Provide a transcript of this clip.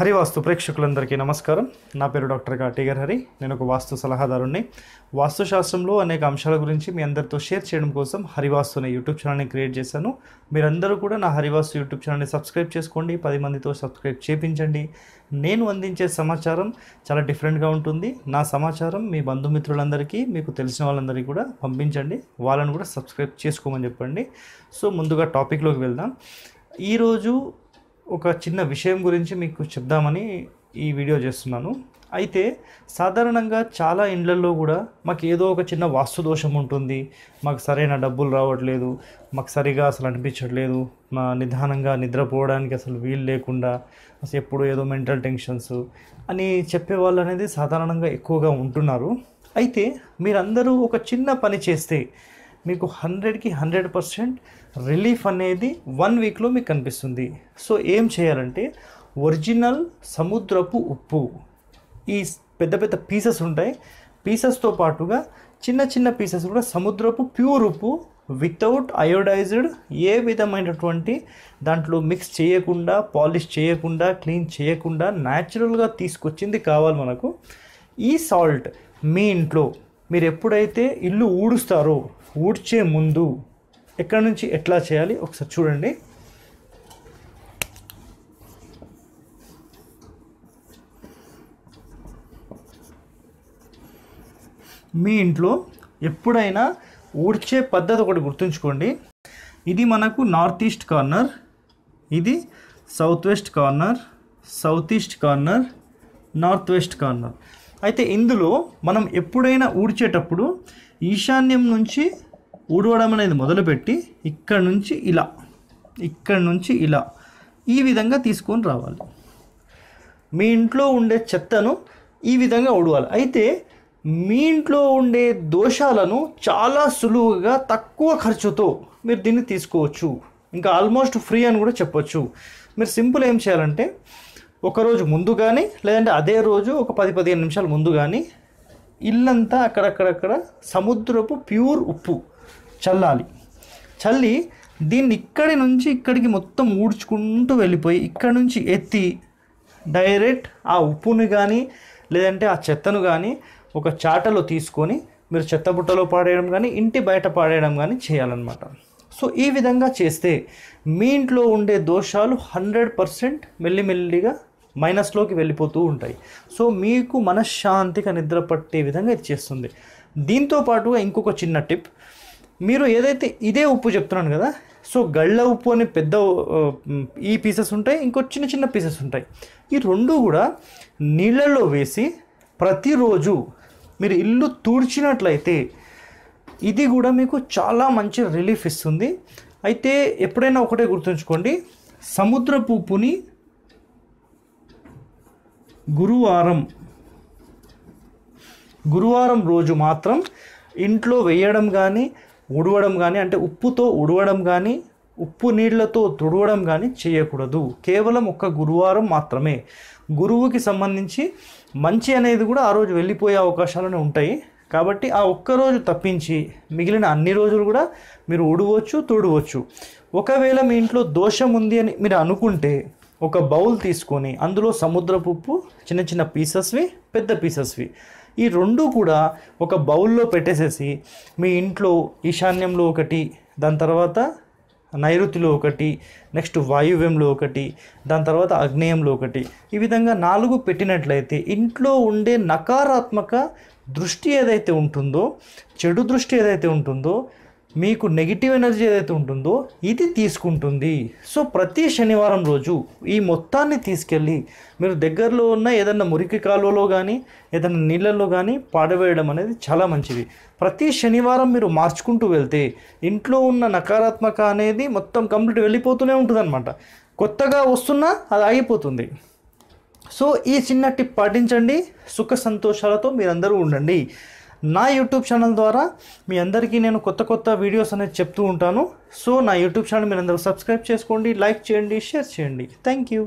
హరివాస్తు ప్రేక్షకులందరికీ నమస్కారం. నా పేరు డాక్టర్ కాటిగర్ హరి. నేను ఒక వాస్తు సలహాదారుణ్ణి. వాస్తుశాస్త్రంలో అనేక అంశాల గురించి మీ అందరితో షేర్ చేయడం కోసం హరివాస్తు అనే యూట్యూబ్ ఛానల్ని క్రియేట్ చేశాను. మీరందరూ కూడా నా హరివాస్తు యూట్యూబ్ ఛానల్ని సబ్స్క్రైబ్ చేసుకోండి. పది మందితో సబ్స్క్రైబ్ చేపించండి. నేను అందించే సమాచారం చాలా డిఫరెంట్గా ఉంటుంది. నా సమాచారం మీ బంధుమిత్రులందరికీ మీకు తెలిసిన వాళ్ళందరికీ కూడా పంపించండి. వాళ్ళని కూడా సబ్స్క్రైబ్ చేసుకోమని చెప్పండి. సో ముందుగా టాపిక్లోకి వెళ్దాం. ఈరోజు ఒక చిన్న విషయం గురించి మీకు చెప్దామని ఈ వీడియో చేస్తున్నాను. అయితే సాధారణంగా చాలా ఇండ్లలో కూడా మాకు ఏదో ఒక చిన్న వాస్తు దోషం ఉంటుంది. మాకు సరైన డబ్బులు రావట్లేదు. మాకు సరిగా అసలు అనిపించట్లేదు. మా నిదానంగా నిద్రపోవడానికి అసలు వీలు లేకుండా అసలు ఎప్పుడు ఏదో మెంటల్ టెన్షన్స్ అని చెప్పేవాళ్ళు అనేది సాధారణంగా ఎక్కువగా ఉంటున్నారు. అయితే మీరందరూ ఒక చిన్న పని చేస్తే మీకు హండ్రెడ్కి హండ్రెడ్ పర్సెంట్ రిలీఫ్ అనేది వన్ వీక్లో మీకు కనిపిస్తుంది. సో ఏం చేయాలంటే ఒరిజినల్ సముద్రపు ఉప్పు ఈ పెద్ద పెద్ద పీసెస్ ఉంటాయి. పీసెస్తో పాటుగా చిన్న చిన్న పీసెస్ కూడా సముద్రపు ప్యూర్ ఉప్పు వితౌట్ అయోడైజ్డ్ ఏ విధమైనటువంటి దాంట్లో మిక్స్ చేయకుండా పాలిష్ చేయకుండా క్లీన్ చేయకుండా న్యాచురల్గా తీసుకొచ్చింది కావాలి మనకు. ఈ సాల్ట్ మీ ఇంట్లో మీరు ఎప్పుడైతే ఇల్లు ఊడుస్తారో ఊడ్చే ముందు ఎక్కడి నుంచి ఎట్లా చేయాలి? ఒకసారి చూడండి. మీ ఇంట్లో ఎప్పుడైనా ఊడ్చే పద్ధతి ఒకటి గుర్తుంచుకోండి. ఇది మనకు నార్త్ ఈస్ట్ కార్నర్ ఇది south west corner south east corner north west corner. అయితే ఇందులో మనం ఎప్పుడైనా ఊడ్చేటప్పుడు ఈశాన్యం నుంచి ఊడవడం అనేది మొదలుపెట్టి ఇక్కడ నుంచి ఇలా ఇక్కడ నుంచి ఇలా ఈ విధంగా తీసుకొని రావాలి. మీ ఇంట్లో ఉండే చెత్తను ఈ విధంగా ఉడవాలి అయితే మీ ఇంట్లో ఉండే దోషాలను చాలా సులువుగా తక్కువ ఖర్చుతో మీరు దీన్ని తీసుకోవచ్చు. ఇంకా ఆల్మోస్ట్ ఫ్రీ అని కూడా చెప్పొచ్చు. మీరు సింపుల్ ఏం చేయాలంటే ఒకరోజు ముందు కానీ లేదంటే అదే రోజు ఒక పది పదిహేను నిమిషాల ముందు కానీ ఇల్లంతా అక్కడక్కడక్కడ సముద్రపు ప్యూర్ ఉప్పు చల్లాలి. చల్లి దీన్ని ఇక్కడి నుంచి ఇక్కడికి మొత్తం ఊడ్చుకుంటూ వెళ్ళిపోయి ఇక్కడ నుంచి ఎత్తి డైరెక్ట్ ఆ ఉప్పుని కానీ లేదంటే ఆ చెత్తను కానీ ఒక చాటలో తీసుకొని మీరు చెత్త బుట్టలో పాడేయడం కానీ ఇంటి బయట పాడేయడం కానీ చేయాలన్నమాట. సో ఈ విధంగా చేస్తే మీ ఇంట్లో ఉండే దోషాలు హండ్రెడ్ పర్సెంట్ మెల్లిమెల్లిగా మైనస్లోకి వెళ్ళిపోతూ ఉంటాయి. సో మీకు మనశ్శాంతిగా నిద్ర పట్టే విధంగా ఇది చేస్తుంది. దీంతో పాటుగా ఇంకొక చిన్న టిప్ మీరు ఏదైతే ఇదే ఉప్పు చెప్తున్నాను కదా సో గళ్ళ ఉప్పు అనే పెద్ద ఈ పీసెస్ ఉంటాయి ఇంకో చిన్న చిన్న పీసెస్ ఉంటాయి. ఈ రెండు కూడా నీళ్ళల్లో వేసి ప్రతిరోజు మీరు ఇల్లు తూడ్చినట్లయితే ఇది కూడా మీకు చాలా మంచి రిలీఫ్ ఇస్తుంది. అయితే ఎప్పుడైనా ఒకటే గుర్తుంచుకోండి సముద్రపు ఉప్పుని గురువారం గురువారం రోజు మాత్రం ఇంట్లో వేయడం కానీ ఉడవడం కానీ అంటే ఉప్పుతో ఉడవడం కానీ ఉప్పు నీళ్ళతో తుడవడం కానీ చేయకూడదు. కేవలం ఒక్క గురువారం మాత్రమే. గురువుకి సంబంధించి మంచి అనేది కూడా ఆ రోజు వెళ్ళిపోయే అవకాశాలు ఉంటాయి. కాబట్టి ఆ ఒక్క రోజు తప్పించి మిగిలిన అన్ని రోజులు కూడా మీరు ఉడవచ్చు తుడవచ్చు. ఒకవేళ మీ ఇంట్లో దోషం ఉంది అని మీరు అనుకుంటే ఒక బౌల్ తీసుకొని అందులో సముద్రపు ఉప్పు చిన్న చిన్న పీసెస్వి పెద్ద పీసెస్వి. ఈ రెండు కూడా ఒక బౌల్లో పెట్టేసేసి మీ ఇంట్లో ఈశాన్యంలో ఒకటి దాని తర్వాత నైరుతిలో ఒకటి నెక్స్ట్ వాయువ్యంలో ఒకటి దాని తర్వాత అగ్నేయంలో ఒకటి. ఈ విధంగా నాలుగు పెట్టినట్లయితే ఇంట్లో ఉండే నకారాత్మక దృష్టి ఏదైతే ఉంటుందో చెడు దృష్టి ఏదైతే ఉంటుందో మీకు నెగిటివ్ ఎనర్జీ ఏదైతే ఉంటుందో ఇది తీసుకుంటుంది. సో ప్రతి శనివారం రోజు ఈ మొత్తాన్ని తీసుకెళ్ళి మీరు దగ్గరలో ఉన్న ఏదన్నా మురికి కాలువలో కానీ ఏదైనా నీళ్ళల్లో కానీ పాడవేయడం అనేది చాలా మంచిది. ప్రతి శనివారం మీరు మార్చుకుంటూ వెళ్తే ఇంట్లో ఉన్న నకారాత్మక అనేది మొత్తం కంప్లీట్ వెళ్ళిపోతూనే ఉంటుంది కొత్తగా వస్తున్నా అది ఆగిపోతుంది. సో ఈ చిన్న టిప్ పాటించండి. సుఖ సంతోషాలతో మీరందరూ ఉండండి. నా యూట్యూబ్ ఛానల్ ద్వారా మీ అందరికీ నేను కొత్త కొత్త వీడియోస్ అనేది చెప్తూ ఉంటాను. సో నా యూట్యూబ్ ఛానల్ మీరు అందరూ సబ్స్క్రైబ్ చేసుకోండి లైక్ చేయండి షేర్ చేయండి. Thank you.